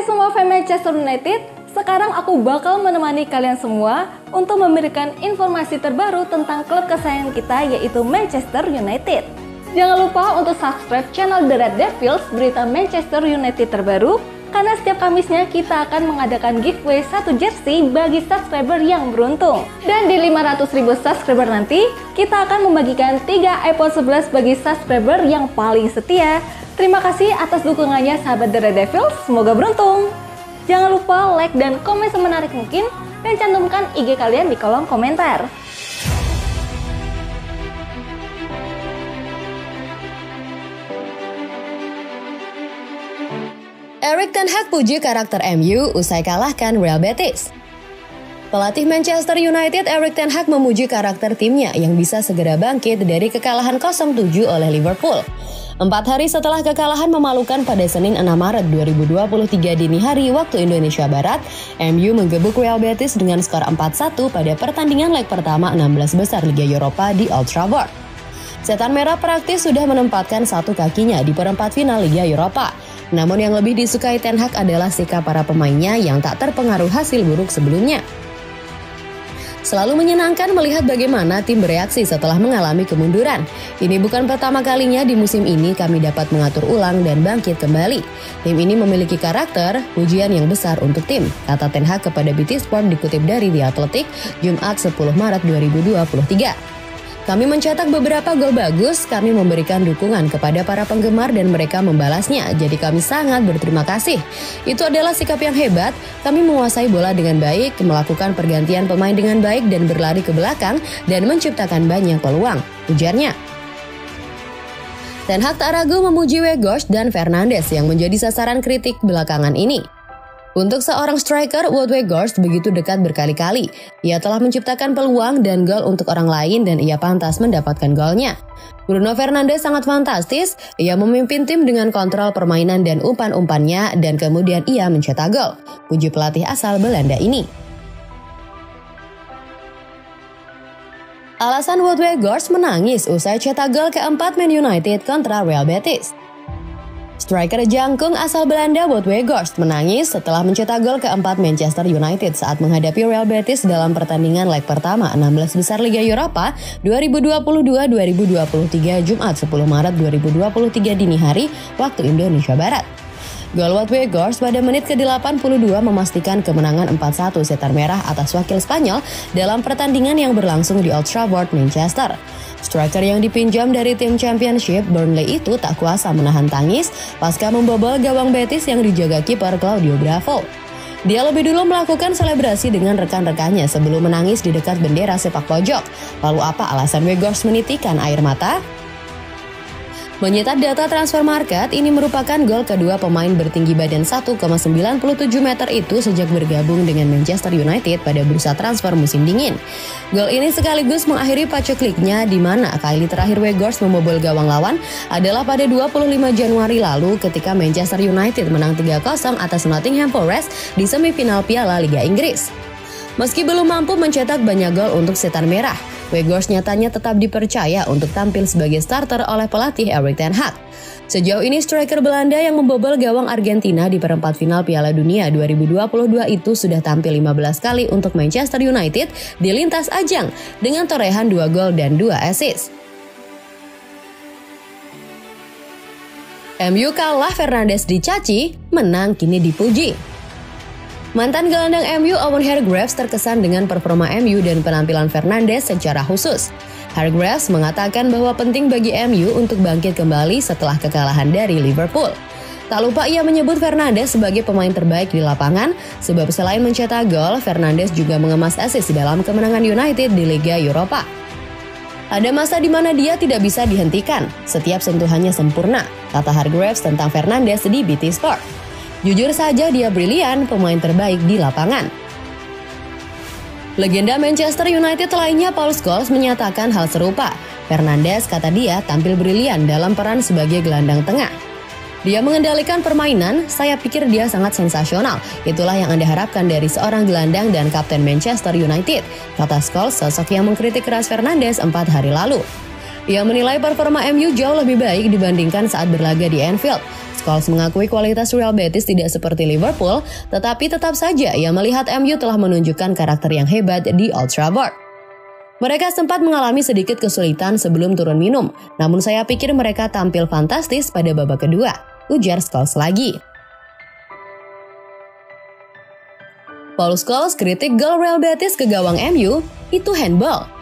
Semua fan Manchester United, sekarang aku bakal menemani kalian semua untuk memberikan informasi terbaru tentang klub kesayangan kita yaitu Manchester United. Jangan lupa untuk subscribe channel The Red Devils berita Manchester United terbaru karena setiap Kamisnya kita akan mengadakan giveaway satu jersey bagi subscriber yang beruntung. Dan di 500 ribu subscriber nanti, kita akan membagikan 3 iPhone 11 bagi subscriber yang paling setia. Terima kasih atas dukungannya sahabat The Red Devils, semoga beruntung. Jangan lupa like dan komen semenarik mungkin dan cantumkan IG kalian di kolom komentar. Erik Ten Hag puji karakter MU usai kalahkan Real Betis. Pelatih Manchester United Erik Ten Hag memuji karakter timnya yang bisa segera bangkit dari kekalahan 0-7 oleh Liverpool. Empat hari setelah kekalahan memalukan pada Senin 6 Maret 2023 dini hari waktu Indonesia Barat, MU menggebuk Real Betis dengan skor 4-1 pada pertandingan leg pertama 16 besar Liga Eropa di Old Trafford. Setan Merah praktis sudah menempatkan satu kakinya di perempat final Liga Eropa. Namun yang lebih disukai Ten Hag adalah sikap para pemainnya yang tak terpengaruh hasil buruk sebelumnya. Selalu menyenangkan melihat bagaimana tim bereaksi setelah mengalami kemunduran. Ini bukan pertama kalinya di musim ini kami dapat mengatur ulang dan bangkit kembali. Tim ini memiliki karakter, ujian yang besar untuk tim, kata Ten Hag kepada BT Sport dikutip dari The Athletic, Jumat 10 Maret 2023. Kami mencetak beberapa gol bagus, kami memberikan dukungan kepada para penggemar dan mereka membalasnya, jadi kami sangat berterima kasih. Itu adalah sikap yang hebat, kami menguasai bola dengan baik, melakukan pergantian pemain dengan baik dan berlari ke belakang dan menciptakan banyak peluang, ujarnya. Ten Hag tak ragu memuji Weghorst dan Fernandes yang menjadi sasaran kritik belakangan ini. Untuk seorang striker, Wout Weghorst begitu dekat berkali-kali. Ia telah menciptakan peluang dan gol untuk orang lain dan ia pantas mendapatkan golnya. Bruno Fernandes sangat fantastis, ia memimpin tim dengan kontrol permainan dan umpan-umpannya dan kemudian ia mencetak gol. Puji pelatih asal Belanda ini. Alasan Wout Weghorst menangis usai cetak gol keempat Man United kontra Real Betis. Striker jangkung asal Belanda Wout Weghorst menangis setelah mencetak gol keempat Manchester United saat menghadapi Real Betis dalam pertandingan leg pertama 16 besar Liga Eropa 2022-2023 Jumat 10 Maret 2023 dini hari waktu Indonesia Barat. Gol Wout Weghorst pada menit ke-82 memastikan kemenangan 4-1 setar merah atas wakil Spanyol dalam pertandingan yang berlangsung di Old Trafford, Manchester. Striker yang dipinjam dari tim Championship Burnley itu tak kuasa menahan tangis pasca membobol gawang Betis yang dijaga kiper Claudio Bravo. Dia lebih dulu melakukan selebrasi dengan rekan-rekannya sebelum menangis di dekat bendera sepak pojok. Lalu apa alasan Weghorst menitikan air mata? Menyitat data transfer market, ini merupakan gol kedua pemain bertinggi badan 1,97 meter itu sejak bergabung dengan Manchester United pada bursa transfer musim dingin. Gol ini sekaligus mengakhiri pacekliknya di mana kali terakhir Weghorst membobol gawang lawan adalah pada 25 Januari lalu ketika Manchester United menang 3-0 atas Nottingham Forest di semifinal Piala Liga Inggris. Meski belum mampu mencetak banyak gol untuk setan merah, Weghorst nyatanya tetap dipercaya untuk tampil sebagai starter oleh pelatih Erik Ten Hag. Sejauh ini striker Belanda yang membobol gawang Argentina di perempat final Piala Dunia 2022 itu sudah tampil 15 kali untuk Manchester United di lintas ajang dengan torehan 2 gol dan 2 assist. MU kalah Fernandes dicaci, menang kini dipuji. Mantan gelandang MU Owen Hargreaves terkesan dengan performa MU dan penampilan Fernandes secara khusus. Hargreaves mengatakan bahwa penting bagi MU untuk bangkit kembali setelah kekalahan dari Liverpool. Tak lupa ia menyebut Fernandes sebagai pemain terbaik di lapangan, sebab selain mencetak gol, Fernandes juga mengemas assist dalam kemenangan United di Liga Eropa. Ada masa di mana dia tidak bisa dihentikan, setiap sentuhannya sempurna, kata Hargreaves tentang Fernandes di BT Sport. Jujur saja dia brilian, pemain terbaik di lapangan. Legenda Manchester United lainnya Paul Scholes menyatakan hal serupa. Fernandes kata dia tampil brilian dalam peran sebagai gelandang tengah. Dia mengendalikan permainan, saya pikir dia sangat sensasional. Itulah yang Anda harapkan dari seorang gelandang dan kapten Manchester United, kata Scholes sosok yang mengkritik keras Fernandes empat hari lalu. Ia menilai performa MU jauh lebih baik dibandingkan saat berlaga di Anfield. Scholes mengakui kualitas Real Betis tidak seperti Liverpool, tetapi tetap saja ia melihat MU telah menunjukkan karakter yang hebat di Old Trafford. Mereka sempat mengalami sedikit kesulitan sebelum turun minum, namun saya pikir mereka tampil fantastis pada babak kedua, ujar Scholes lagi. Paul Scholes kritik gol Real Betis ke gawang MU, itu handball.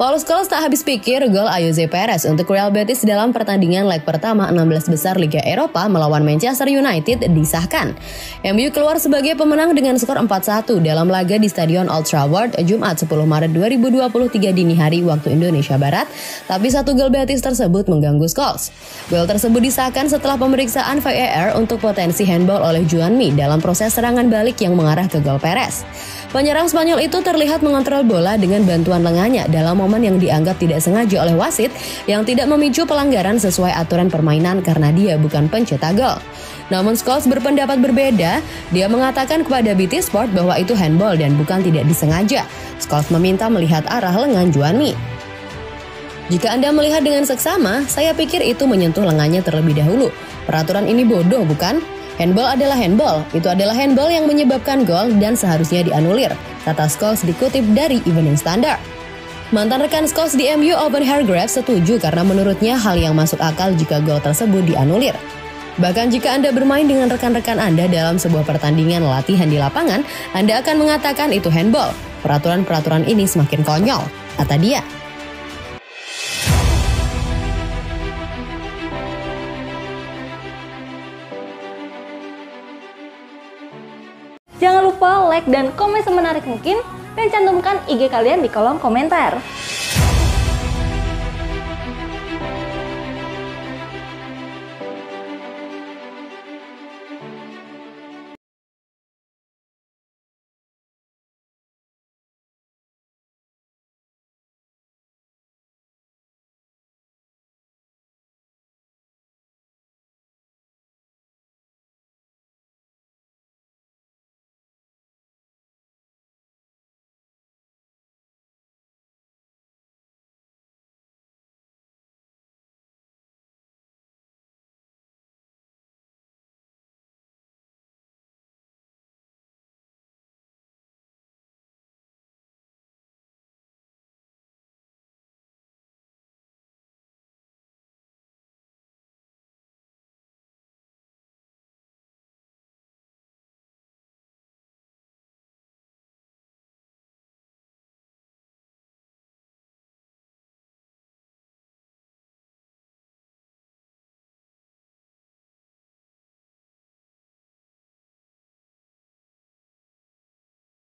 Paul Scholes tak habis pikir gol Ayoze Perez untuk Real Betis dalam pertandingan leg pertama 16 besar Liga Eropa melawan Manchester United disahkan. MU keluar sebagai pemenang dengan skor 4-1 dalam laga di Stadion Old Trafford Jumat 10 Maret 2023 dini hari waktu Indonesia Barat, tapi satu gol Betis tersebut mengganggu Scholes. Gol tersebut disahkan setelah pemeriksaan VAR untuk potensi handball oleh Juan Mi dalam proses serangan balik yang mengarah ke gol Perez. Penyerang Spanyol itu terlihat mengontrol bola dengan bantuan lengannya dalam momen yang dianggap tidak sengaja oleh wasit yang tidak memicu pelanggaran sesuai aturan permainan karena dia bukan pencetak gol. Namun Scholes berpendapat berbeda, dia mengatakan kepada BT Sport bahwa itu handball dan bukan tidak disengaja. Scholes meminta melihat arah lengan Juanmi. Jika Anda melihat dengan seksama, saya pikir itu menyentuh lengannya terlebih dahulu. Peraturan ini bodoh, bukan? Handball adalah handball, itu adalah handball yang menyebabkan gol dan seharusnya dianulir, kata Scholes dikutip dari Evening Standard. Mantan rekan Scholes di MU Open Hargreaves setuju karena menurutnya hal yang masuk akal jika gol tersebut dianulir. Bahkan jika Anda bermain dengan rekan-rekan Anda dalam sebuah pertandingan latihan di lapangan, Anda akan mengatakan itu handball. Peraturan-peraturan ini semakin konyol, kata dia. Like dan komen semenarik mungkin dan cantumkan IG kalian di kolom komentar.